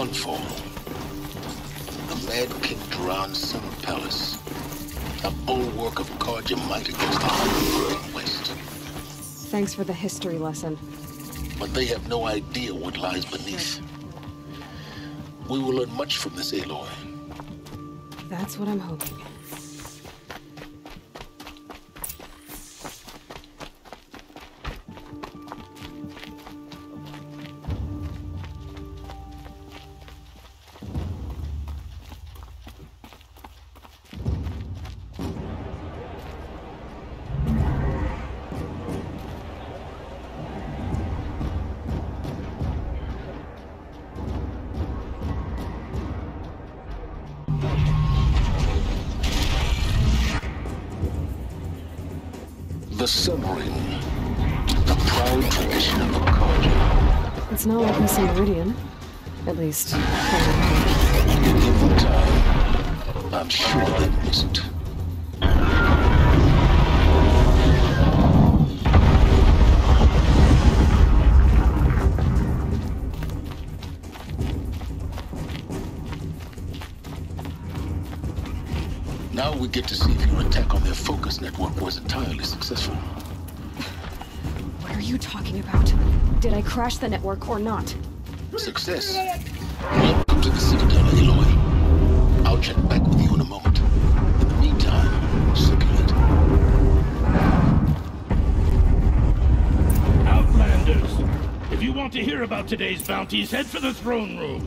Sunfall. The Mad King Jiran's summer palace. A bulwark of Carja might against the Hungry West. Thanks for the history lesson. But they have no idea what lies beneath. We will learn much from this Aloy. That's what I'm hoping. Get to see if your attack on their focus network was entirely successful. what are you talking about? Did I crash the network or not? Success. Welcome to the Citadel, Aloy. I'll check back with you in a moment. In the meantime, circulate. Outlanders! If you want to hear about today's bounties, head for the throne room.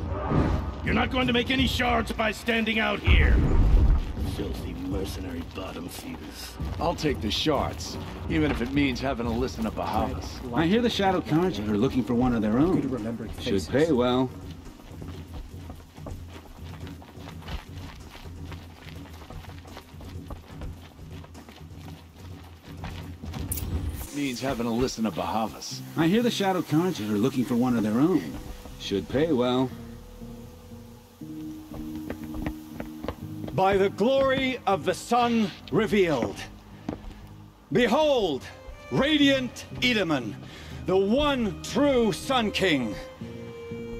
You're not going to make any shards by standing out here. Filthy mercenary bottom feeders. I'll take the shards, even if it means having to listen to Bahavas. I hear the Shadow Carja are looking for one of their own. Should pay well. Means having to listen to Bahavas. I hear the Shadow Carja are looking for one of their own. Should pay well. By the glory of the sun revealed. Behold, radiant Edaman, the one true Sun King.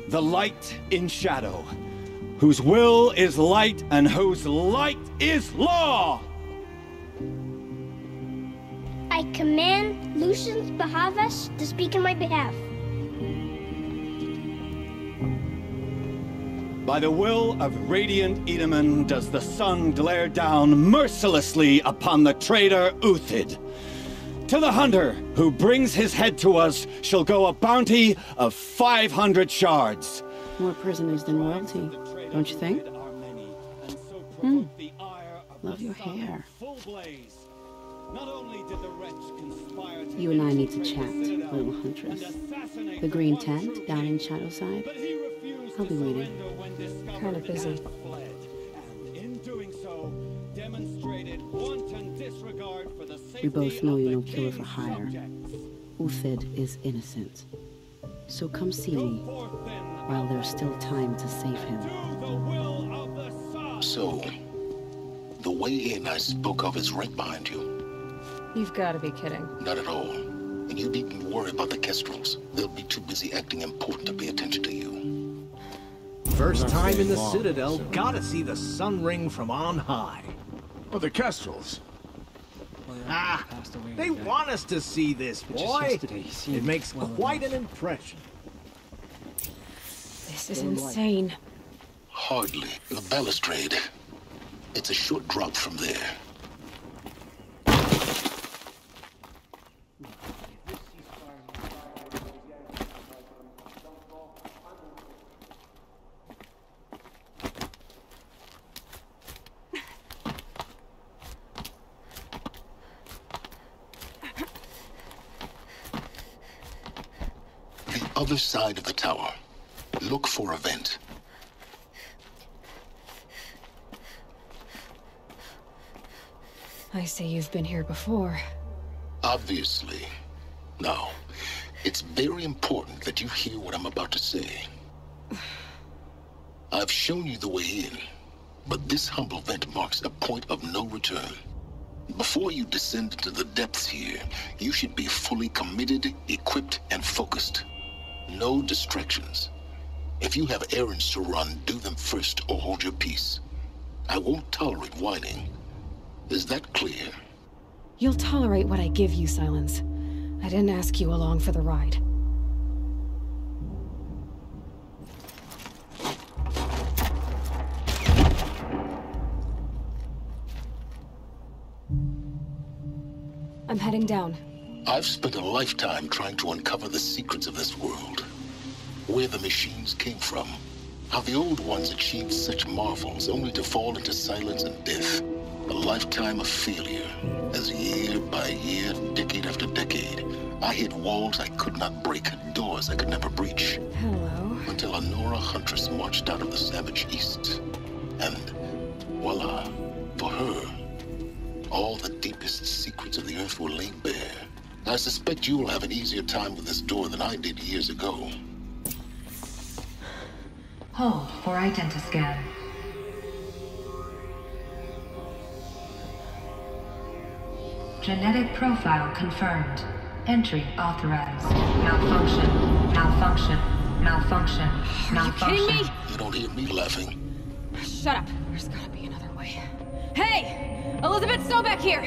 The light in shadow, whose will is light and whose light is law. I command Lucius Bahavas to speak in my behalf. By the will of radiant Edaman does the sun glare down mercilessly upon the traitor Uthid. To the hunter who brings his head to us shall go a bounty of 500 shards. More prisoners than royalty, don't you think? Hmm. Love your hair. You and I need to chat, little huntress. The green tent down in Shadowside. I'll be waiting. Kind of busy. We both know you're no killer for hire. Uthid is innocent. So come see me while there's still time to save him. So, the way in I spoke of is right behind you. You've got to be kidding. Not at all. And you needn't worry about the Kestrels. They'll be too busy acting important to pay attention to you. First time in the Citadel, gotta see the Sun Ring from on high. Oh, the Kestrels. Ah, they want us to see this, boy. It makes quite an impression. This is insane. Hardly. The balustrade. It's a short drop from there. The other side of the tower. Look for a vent. I see you've been here before. Obviously. Now, it's very important that you hear what I'm about to say. I've shown you the way in, but this humble vent marks a point of no return. Before you descend into the depths here, you should be fully committed, equipped, and focused. No distractions. If you have errands to run, do them first or hold your peace. I won't tolerate whining. Is that clear? You'll tolerate what I give you, Silence. I didn't ask you along for the ride. I'm heading down. I've spent a lifetime trying to uncover the secrets of this world. Where the machines came from. How the old ones achieved such marvels only to fall into silence and death. A lifetime of failure, as year by year, decade after decade, I hit walls I could not break, doors I could never breach. Hello. Until a Nora Huntress marched out of the savage east. And voila, for her, all the deepest secrets of the Earth were laid bare. I suspect you will have an easier time with this door than I did years ago. Hold for identiscan. Genetic profile confirmed. Entry authorized. Malfunction. Malfunction. Malfunction. Are Malfunction. you kidding me? You don't hear me laughing. Shut up. There's gotta be another way. Hey! Elizabeth Sobeck here!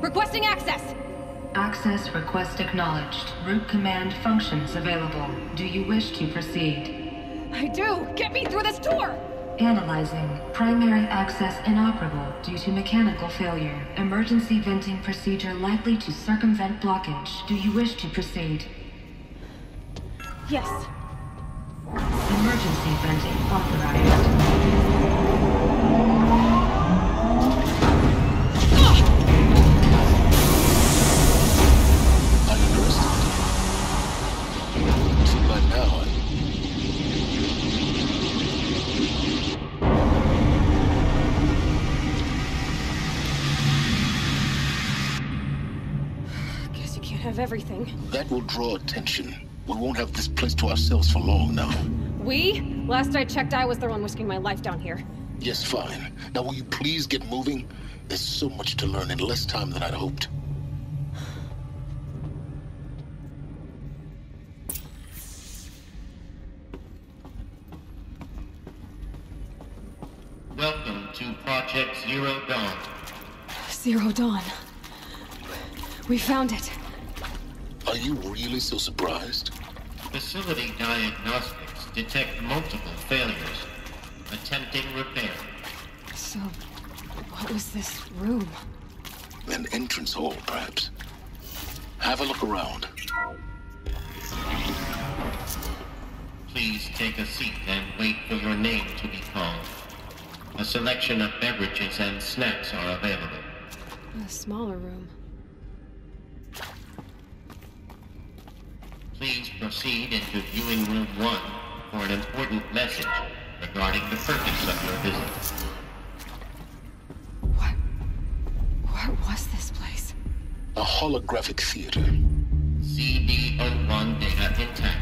Requesting access! Access request acknowledged. Root command functions available. Do you wish to proceed? I do! Get me through this door! Analyzing. Primary access inoperable due to mechanical failure. Emergency venting procedure likely to circumvent blockage. Do you wish to proceed? Yes. Emergency venting authorized. Everything. That will draw attention. We won't have this place to ourselves for long now. We? Last I checked, I was the one risking my life down here. Yes, fine. Now, will you please get moving? There's so much to learn in less time than I'd hoped. Welcome to Project Zero Dawn. Zero Dawn. We found it. Are you really so surprised? Facility diagnostics detect multiple failures. Attempting repair. So, what was this room? An entrance hall, perhaps. Have a look around. Please take a seat and wait for your name to be called. A selection of beverages and snacks are available. A smaller room. Please proceed into viewing room one for an important message regarding the purpose of your visit. What? What was this place? A holographic theater. CD01 data intact.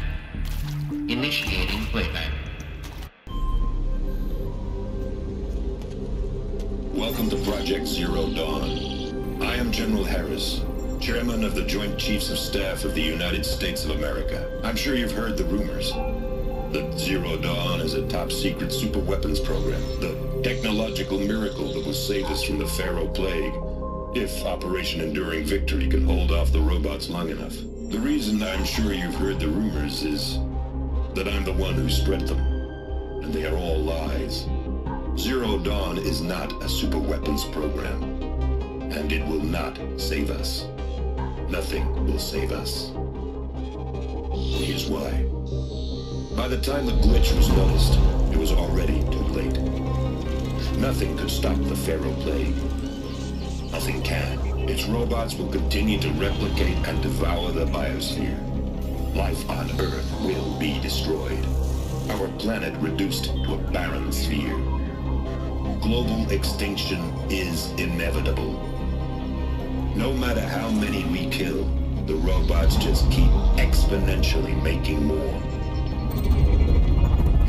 Initiating playback. Welcome to Project Zero Dawn. I am General Harris, Chairman of the Joint Chiefs of Staff of the United States of America. I'm sure you've heard the rumors. That Zero Dawn is a top-secret superweapons program, the technological miracle that will save us from the Faro Plague, if Operation Enduring Victory can hold off the robots long enough. The reason I'm sure you've heard the rumors is that I'm the one who spread them, and they are all lies. Zero Dawn is not a superweapons program, and it will not save us. Nothing will save us. Here's why. By the time the glitch was noticed, it was already too late. Nothing could stop the Faro Plague. Nothing can. Its robots will continue to replicate and devour the biosphere. Life on Earth will be destroyed. Our planet reduced to a barren sphere. Global extinction is inevitable. No matter how many we kill, the robots just keep exponentially making more.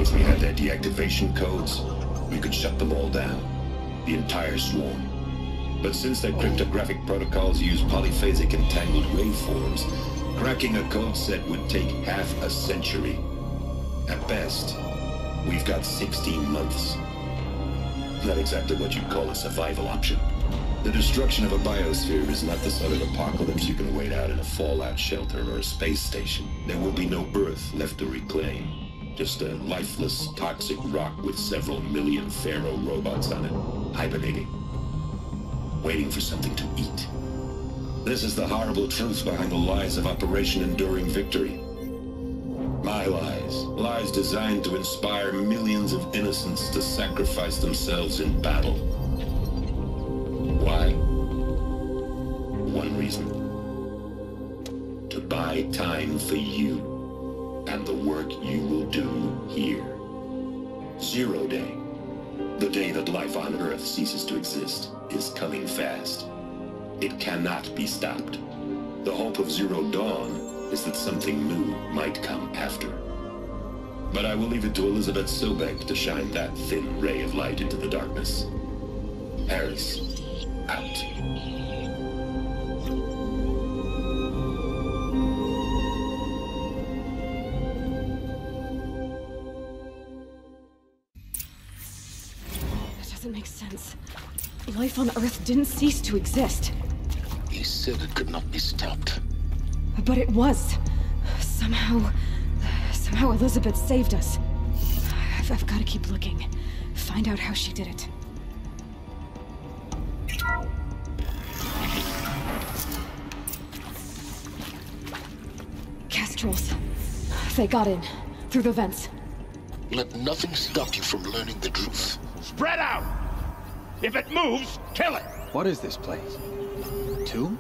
If we had their deactivation codes, we could shut them all down. The entire swarm. But since their cryptographic protocols use polyphasic entangled waveforms, cracking a code set would take half a century. At best, We've got 16 months. Not exactly what you'd call a survival option. The destruction of a biosphere is not the sort of apocalypse you can wait out in a fallout shelter or a space station. There will be no Earth left to reclaim. Just a lifeless, toxic rock with several million Faro robots on it, hibernating. Waiting for something to eat. This is the horrible truth behind the lies of Operation Enduring Victory. My lies. Lies designed to inspire millions of innocents to sacrifice themselves in battle. Why? One reason. To buy time for you and the work you will do here. Zero Day. The day that life on Earth ceases to exist is coming fast. It cannot be stopped. The hope of Zero Dawn is that something new might come after. But I will leave it to Elizabeth Sobeck to shine that thin ray of light into the darkness. Harris, out. That doesn't make sense. Life on Earth didn't cease to exist. He said it could not be stopped. But it was. Somehow... Somehow Elizabeth saved us. I've, I've got to keep looking. Find out how she did it. They got in. Through the vents. Let nothing stop you from learning the truth. Spread out! If it moves, kill it! What is this place? Tomb?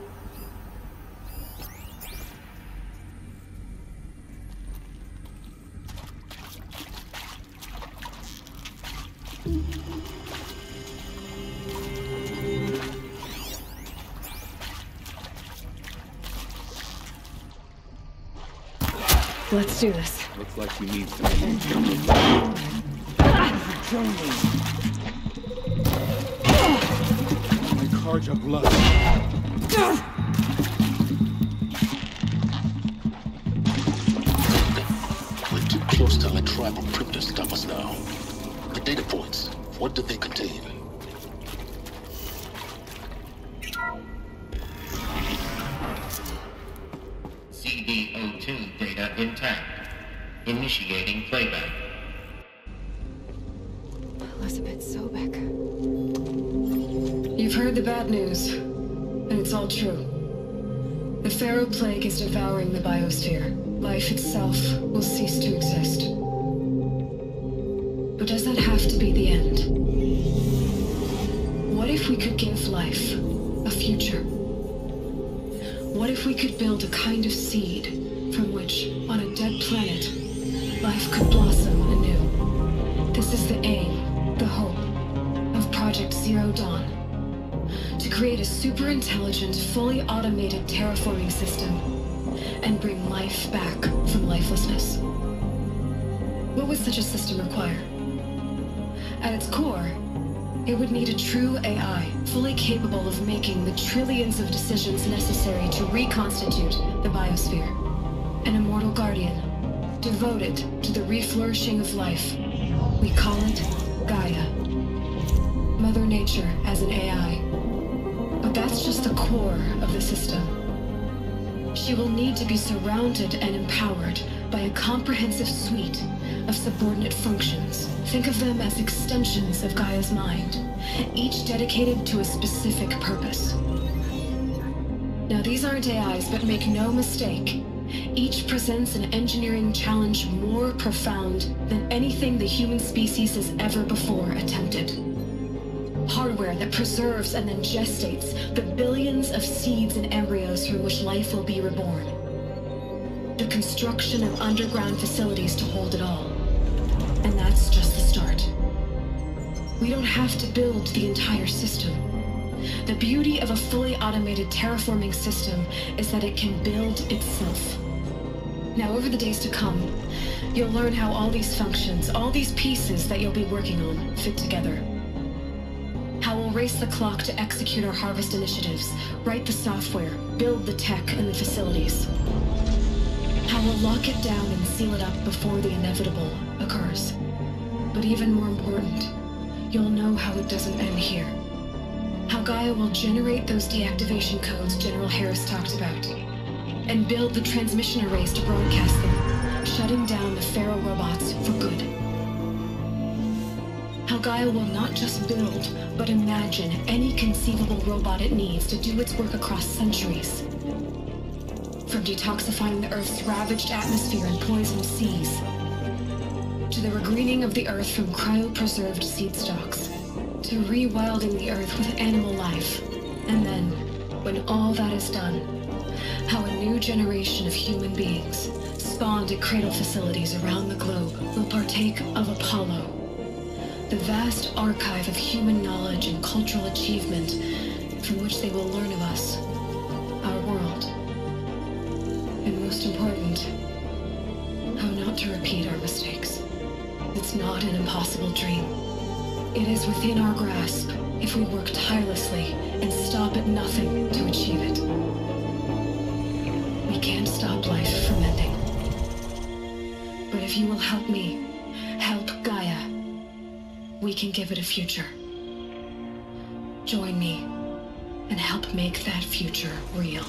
Do this. Looks like she needs some My Carja blood. We're too close to let tribal primitives stop us now. The data points, what do they contain? CD02 data intact. Initiating playback. Elizabeth Sobeck. You've heard the bad news, and it's all true. The Faro Plague is devouring the biosphere. Life itself will cease to exist. But does that have to be the end? What if we could give life a future? What if we could build a kind of seed could blossom anew? This is the aim, the hope, of Project Zero Dawn. To create a super intelligent, fully automated terraforming system and bring life back from lifelessness. What would such a system require? At its core, it would need a true AI, fully capable of making the trillions of decisions necessary to reconstitute the biosphere. An immortal guardian, devoted to the reflourishing of life. We call it Gaia. Mother Nature as an AI. But that's just the core of the system. She will need to be surrounded and empowered by a comprehensive suite of subordinate functions. Think of them as extensions of Gaia's mind, each dedicated to a specific purpose. Now, these aren't AIs, but make no mistake, each presents an engineering challenge more profound than anything the human species has ever before attempted. Hardware that preserves and then gestates the billions of seeds and embryos from which life will be reborn. The construction of underground facilities to hold it all. And that's just the start. We don't have to build the entire system. The beauty of a fully automated terraforming system is that it can build itself. Now, over the days to come, you'll learn how all these functions, all these pieces that you'll be working on, fit together. How we'll race the clock to execute our harvest initiatives, write the software, build the tech and the facilities. How we'll lock it down and seal it up before the inevitable occurs. But even more important, you'll know how it doesn't end here. How Gaia will generate those deactivation codes General Harris talked about, and build the transmission arrays to broadcast them, shutting down the Faro robots for good. How Gaia will not just build, but imagine any conceivable robot it needs to do its work across centuries. From detoxifying the Earth's ravaged atmosphere and poisoned seas, to the regreening of the Earth from cryopreserved seed stocks, to rewilding the Earth with animal life. And then, when all that is done, how a new generation of human beings, spawned at cradle facilities around the globe, will partake of Apollo, the vast archive of human knowledge and cultural achievement from which they will learn of us, our world. And most important, how not to repeat our mistakes. It's not an impossible dream. It is within our grasp if we work tirelessly and stop at nothing to achieve it. We can't stop life from ending. But if you will help me, help Gaia, we can give it a future. Join me and help make that future real.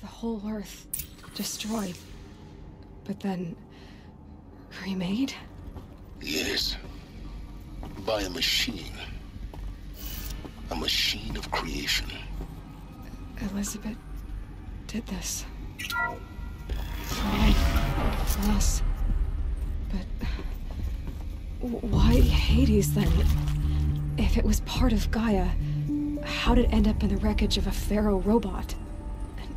The whole Earth destroyed. But then... remade? Yes. By a machine. A machine of creation. Elizabeth did this. For life. For us. But... Why Hades, then? If it was part of Gaia, how did it end up in the wreckage of a Faro robot? And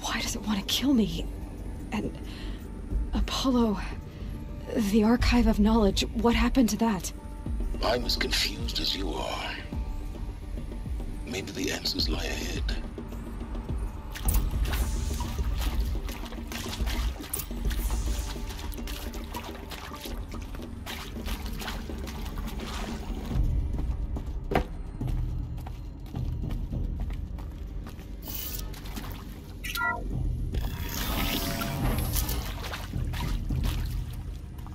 why does it want to kill me? And... Apollo... The Archive of Knowledge, what happened to that? I'm as confused as you are. Maybe the answers lie ahead.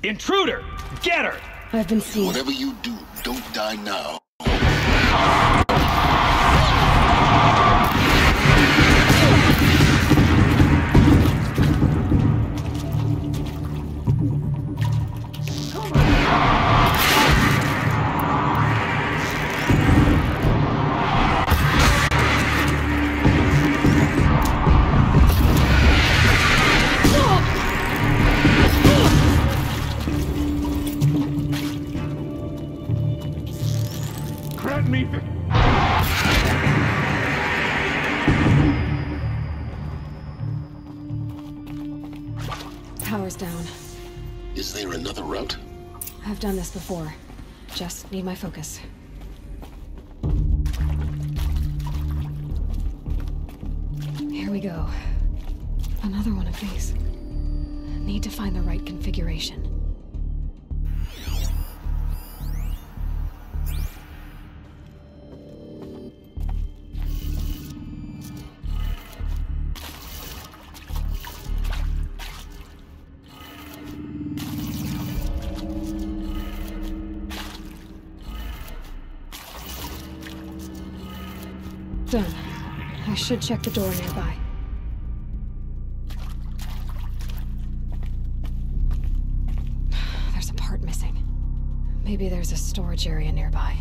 Intruder! Get her! I've been seen. Whatever you do, don't die now. Before. Just need my focus. Here we go. Another one of these. Need to find the right configuration. Should check the door nearby. There's a part missing. Maybe there's a storage area nearby.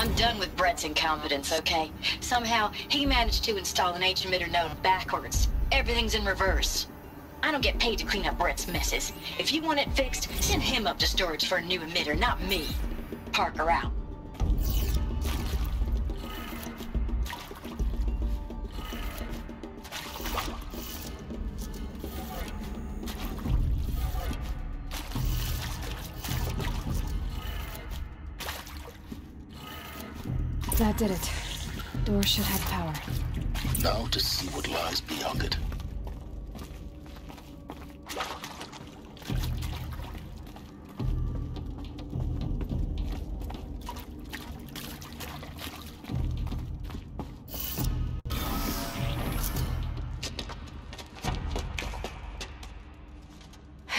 I'm done with Brett's incompetence, okay? Somehow, he managed to install an H-emitter node backwards. Everything's in reverse. I don't get paid to clean up Brett's messes. If you want it fixed, send him up to storage for a new emitter, not me. Parker out. Should have power. Now to see what lies beyond it.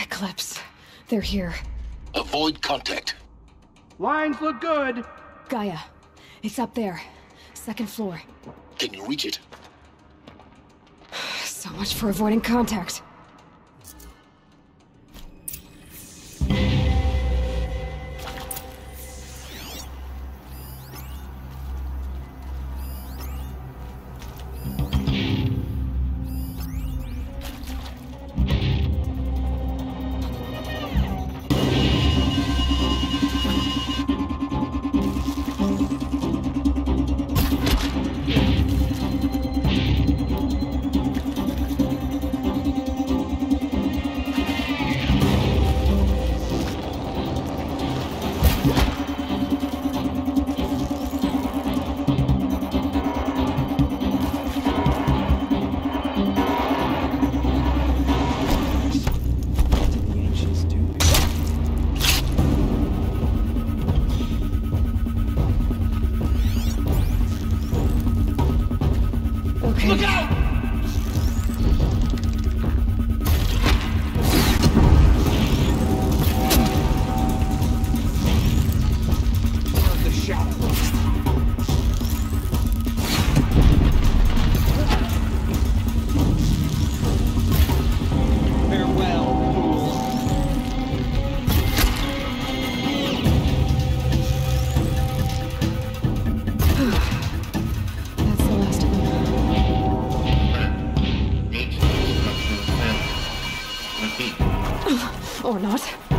Eclipse. They're here. Avoid contact. Lines look good. Gaia. It's up there. Second floor. Can you reach it? So much for avoiding contact. Oh, or not.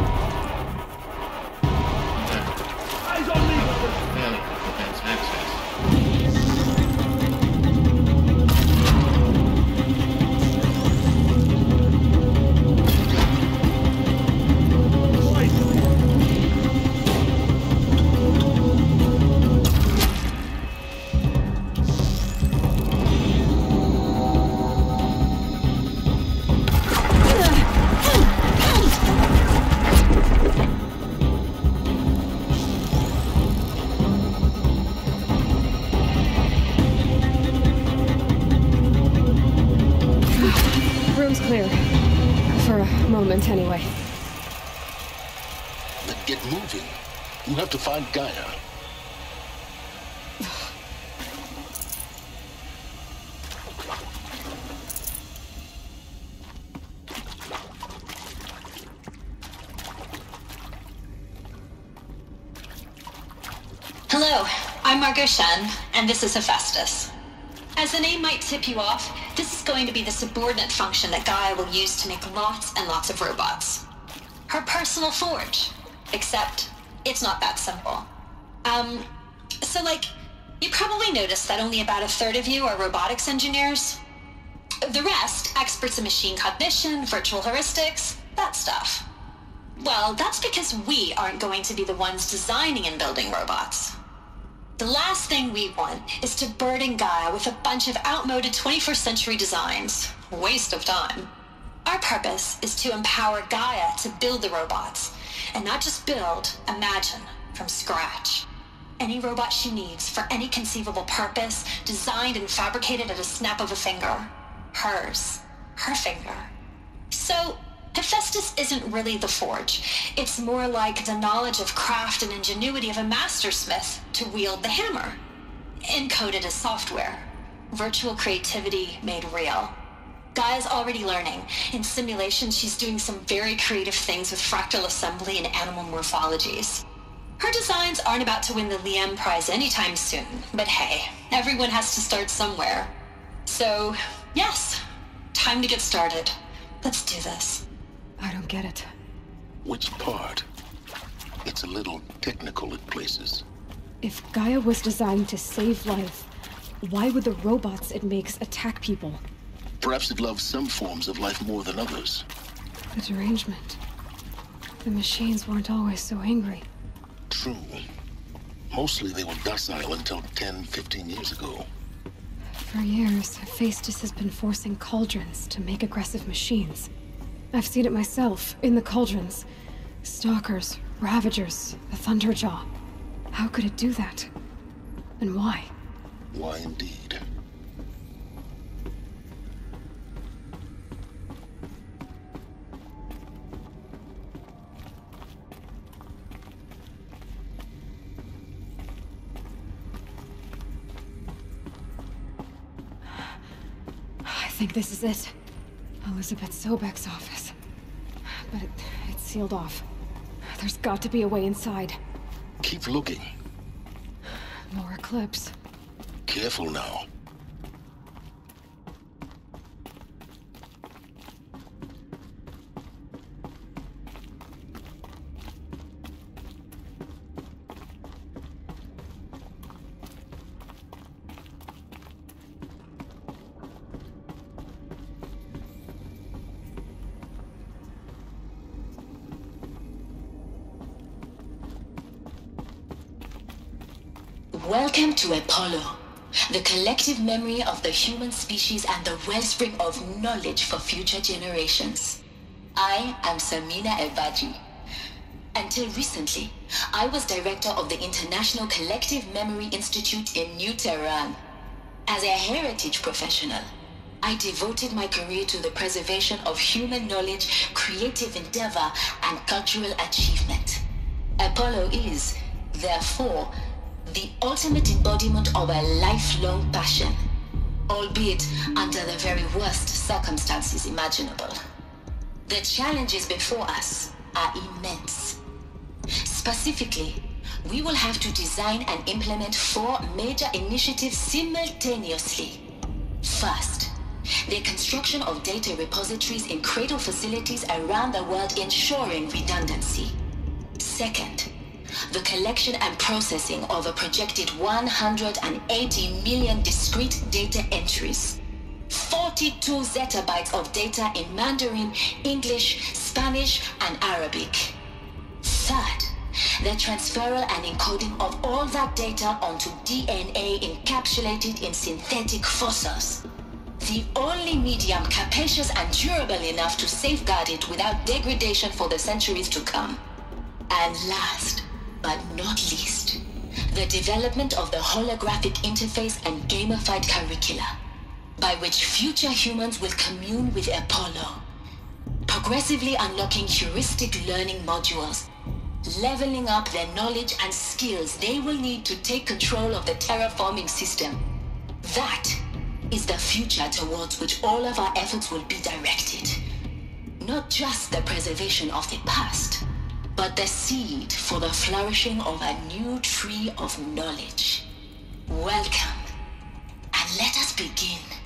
And this is Hephaestus. As the name might tip you off, this is going to be the subordinate function that Gaia will use to make lots and lots of robots. Her personal forge. Except, it's not that simple. Um, so like, you probably noticed that only about a third of you are robotics engineers. The rest, experts in machine cognition, virtual heuristics, that stuff. Well, that's because we aren't going to be the ones designing and building robots. The last thing we want is to burden Gaia with a bunch of outmoded 21st century designs. Waste of time. Our purpose is to empower Gaia to build the robots. And not just build, imagine, from scratch. Any robot she needs for any conceivable purpose, designed and fabricated at a snap of a finger. Hers. Her finger. So, Hephaestus isn't really the forge. It's more like the knowledge of craft and ingenuity of a mastersmith to wield the hammer. Encoded as software. Virtual creativity made real. Gaia's already learning. In simulation, she's doing some very creative things with fractal assembly and animal morphologies. Her designs aren't about to win the Liam Prize anytime soon, but hey, everyone has to start somewhere. So, yes, time to get started. Let's do this. I don't get it. Which part? It's a little technical at places. If Gaia was designed to save life, why would the robots it makes attack people? Perhaps it loves some forms of life more than others. The derangement. The machines weren't always so angry. True. Mostly they were docile until 10, 15 years ago. For years, Hephaestus has been forcing cauldrons to make aggressive machines. I've seen it myself, in the cauldrons. Stalkers, Ravagers, the Thunderjaw. How could it do that? And why? Why indeed? I think this is it. Elizabeth Sobeck's office. But it, it's sealed off. There's got to be a way inside. Keep looking. More Eclipse. Careful now. Welcome to Apollo, the collective memory of the human species and the wellspring of knowledge for future generations. I am Samina Ebadji. Until recently, I was director of the International Collective Memory Institute in New Tehran. As a heritage professional, I devoted my career to the preservation of human knowledge, creative endeavor, and cultural achievement. Apollo is, therefore, the ultimate embodiment of a lifelong passion, albeit under the very worst circumstances imaginable. The challenges before us are immense. Specifically, we will have to design and implement four major initiatives simultaneously. First, the construction of data repositories in cradle facilities around the world ensuring redundancy. Second, the collection and processing of a projected 180 million discrete data entries. 42 zettabytes of data in Mandarin, English, Spanish, and Arabic. Third, the transferal and encoding of all that data onto DNA encapsulated in synthetic fossils. The only medium capacious and durable enough to safeguard it without degradation for the centuries to come. And last, but not least, the development of the holographic interface and gamified curricula, by which future humans will commune with Apollo, progressively unlocking heuristic learning modules, leveling up their knowledge and skills they will need to take control of the terraforming system. That is the future towards which all of our efforts will be directed. Not just the preservation of the past, but the seed for the flourishing of a new tree of knowledge. Welcome, and let us begin.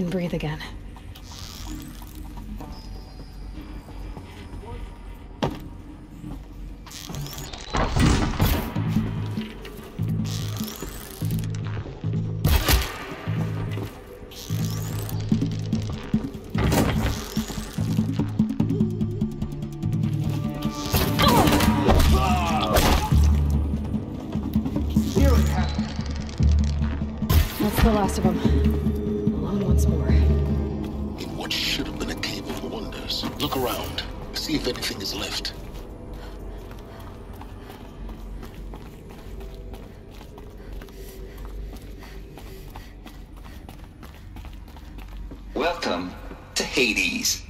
Can breathe again. That's the last of them. See if anything is left. Welcome to Hades,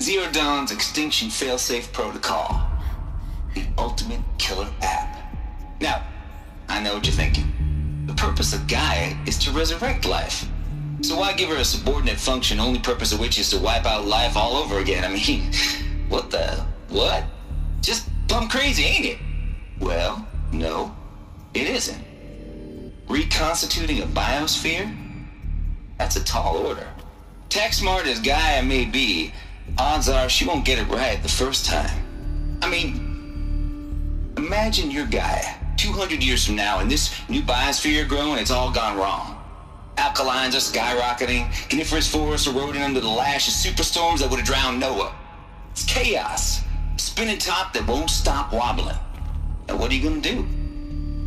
Zero Dawn's extinction failsafe protocol, the ultimate killer app. Now, I know what you're thinking. The purpose of Gaia is to resurrect life. So why give her a subordinate function, only purpose of which is to wipe out life all over again? I mean, what the what? Just plumb crazy, ain't it? Well, no, it isn't. Reconstituting a biosphere? That's a tall order. Tech smart as Gaia may be, odds are she won't get it right the first time. I mean, imagine your Gaia 200 years from now and this new biosphere growing, it's all gone wrong. Alkalines are skyrocketing, coniferous forests eroding under the lash of superstorms that would have drowned Noah. It's chaos. Spinning top that won't stop wobbling. And what are you gonna do?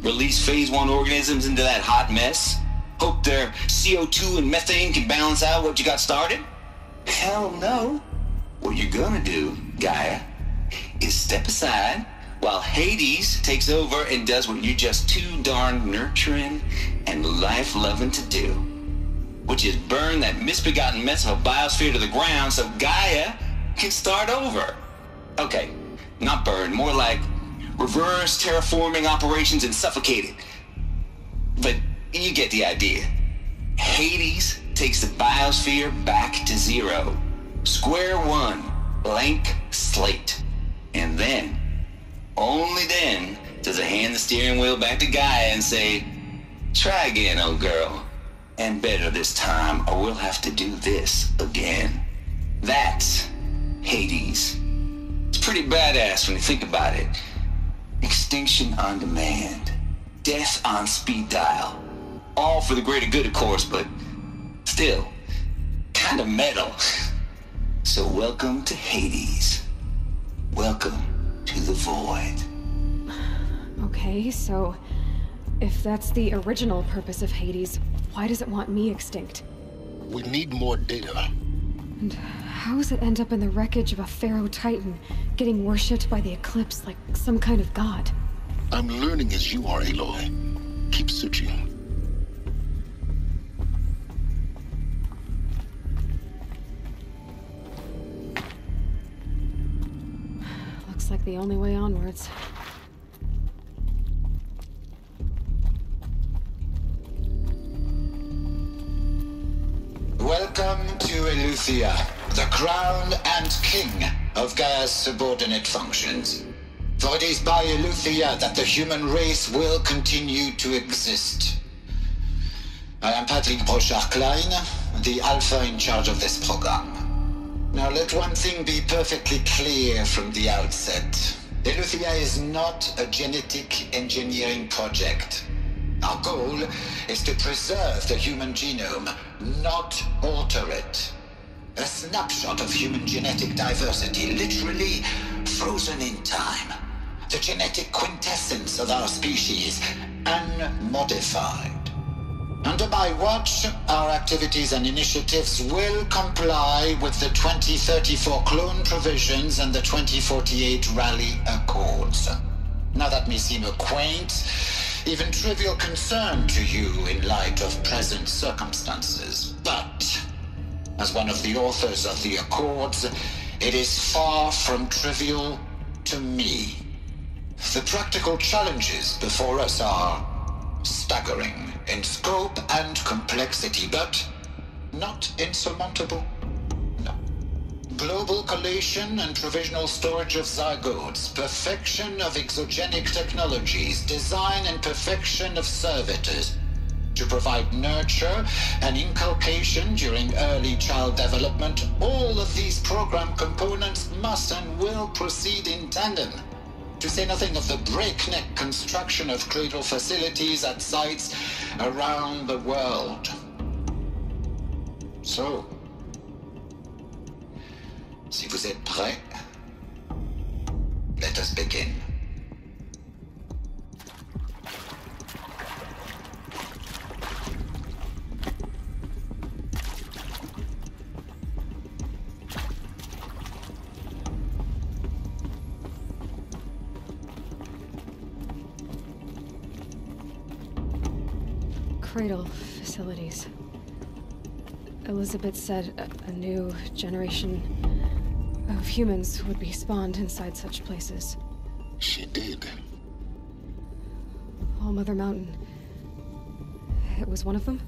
Release phase one organisms into that hot mess? Hope their CO2 and methane can balance out what you got started? Hell no. What you're gonna do, Gaia, is step aside while Hades takes over and does what you're just too darn nurturing and life-loving to do. Which is burn that misbegotten mess of a biosphere to the ground so Gaia can start over. Okay, not burn, more like reverse terraforming operations and suffocate it. But you get the idea. Hades takes the biosphere back to zero. Square one, blank slate. And then, only then, does it hand the steering wheel back to Gaia and say, try again, old girl. And better this time, or we'll have to do this again. That's Hades. It's pretty badass when you think about it. Extinction on demand. Death on speed dial. All for the greater good, of course, but still, kind of metal. So welcome to Hades. Welcome to the void. Okay, so if that's the original purpose of Hades, why does it want me extinct? We need more data. And how does it end up in the wreckage of a Faro Titan, getting worshipped by the Eclipse like some kind of god? I'm learning as you are, Aloy. Keep searching. Looks like the only way onwards. The crown and king of Gaia's subordinate functions. For it is by Eleuthia that the human race will continue to exist. I am Patrick Brochard-Klein, the Alpha in charge of this program. Now let one thing be perfectly clear from the outset. Eleuthia is not a genetic engineering project. Our goal is to preserve the human genome, not alter it. A snapshot of human genetic diversity, literally frozen in time. The genetic quintessence of our species, unmodified. Under my watch, our activities and initiatives will comply with the 2034 clone provisions and the 2048 rally Accords. Now that may seem a quaint even trivial concern to you in light of present circumstances. But, as one of the authors of the Accords, it is far from trivial to me. The practical challenges before us are staggering in scope and complexity, but not insurmountable. No. Global collation and provisional storage of zygotes, perfection of ectogenic technologies, design and perfection of servitors to provide nurture and inculcation during early child development, all of these program components must and will proceed in tandem. To say nothing of the breakneck construction of cradle facilities at sites around the world. So, si vous êtes prêts, let us begin. Cradle facilities. Elizabeth said a, a new generation of humans would be spawned inside such places. She did. All Mother Mountain. It was one of them?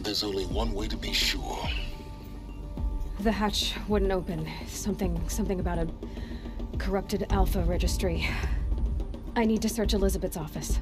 There's only one way to be sure. The hatch wouldn't open. Something, something about a corrupted Alpha registry. I need to search Elizabeth's office.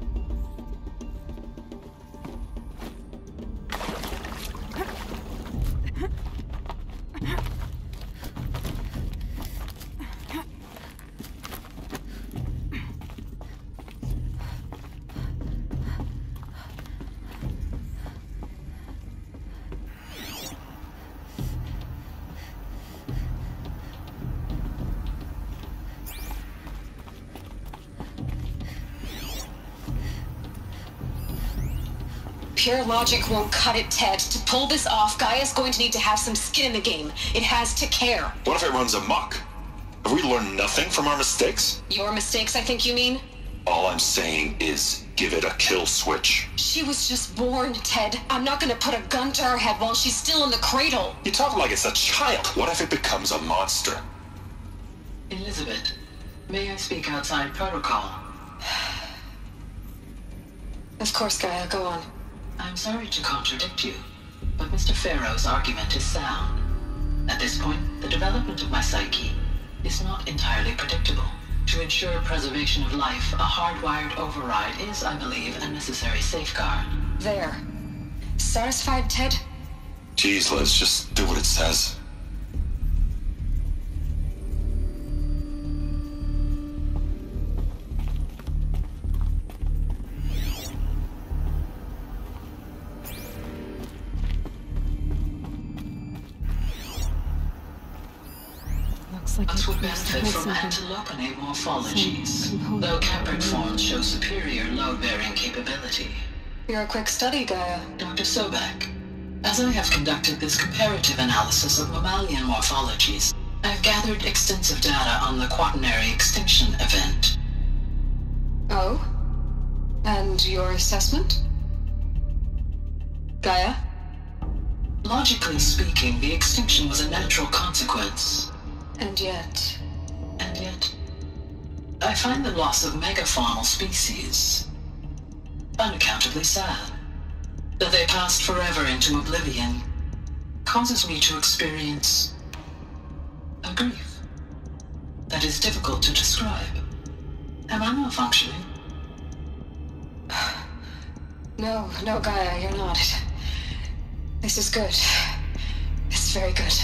Logic won't cut it, Ted. To pull this off, Gaia's going to need to have some skin in the game. It has to care. What if it runs amok? Have we learned nothing from our mistakes? Your mistakes, I think you mean? All I'm saying is give it a kill switch. She was just born, Ted. I'm not gonna put a gun to her head while she's still in the cradle. You talk like it's a child. What if it becomes a monster? Elizabeth, may I speak outside protocol? Of course, Gaia, go on. I'm sorry to contradict you, but Mr. Faro's argument is sound. At this point, the development of my psyche is not entirely predictable. To ensure preservation of life, a hardwired override is, I believe, a necessary safeguard. There. Satisfied, Ted? Geez, let's just do what it says. Benefit from antilopenate morphologies, though Caprid forms show superior load-bearing capability. You're a quick study, Gaia. Dr. Sobeck, as I have conducted this comparative analysis of mammalian morphologies, I have gathered extensive data on the quaternary extinction event. Oh? And your assessment? Gaia? Logically speaking, the extinction was a natural consequence. And yet... Yet... I find the loss of megafaunal species unaccountably sad. That they passed forever into oblivion causes me to experience a grief that is difficult to describe. Am I malfunctioning? No, no, Gaia, you're not. This is good. It's very good.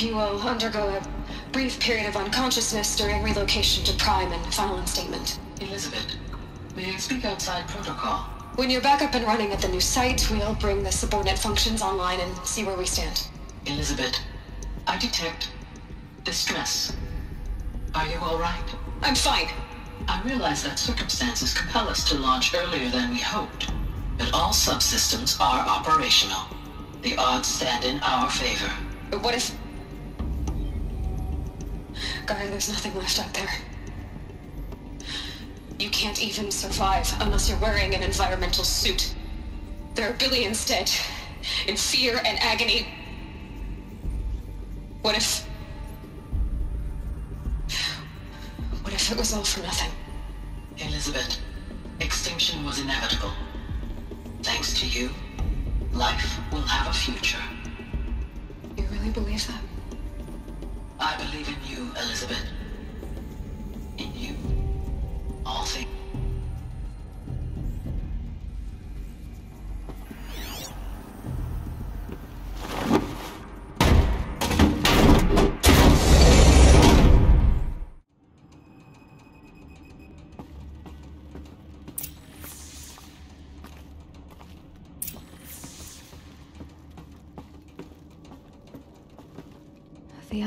You will undergo a brief period of unconsciousness during relocation to Prime and final instatement. Elizabeth, may I speak outside protocol? When you're back up and running at the new site, we'll bring the subordinate functions online and see where we stand. Elizabeth, I detect distress. Are you all right? I'm fine. I realize that circumstances compel us to launch earlier than we hoped, but but all subsystems are operational. The odds stand in our favor. But what if... Gaia, there's nothing left out there. You can't even survive unless you're wearing an environmental suit. There are billions dead, in fear and agony. What if... What if it was all for nothing? Elizabeth, extinction was inevitable. Thanks to you, life will have a future. You really believe that? I believe in you, Elizabeth. In you. All things.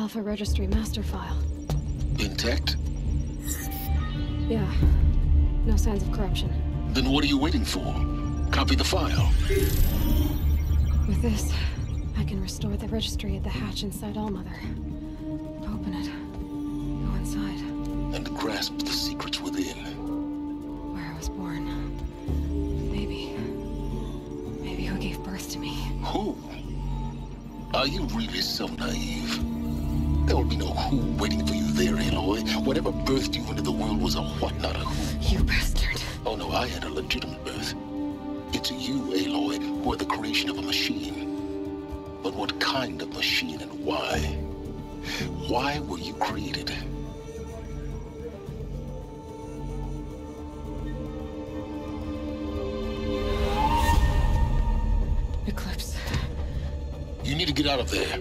Alpha Registry master file. Intact? Yeah. No signs of corruption. Then what are you waiting for? Copy the file. With this, I can restore the registry at the hatch inside Allmother. Open it. Go inside. And grasp the secrets within. Where I was born. Maybe. Maybe who gave birth to me. Who? Are you really Why were you created? Eclipse. You need to get out of there.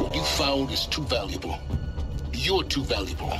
What you found is too valuable. You're too valuable.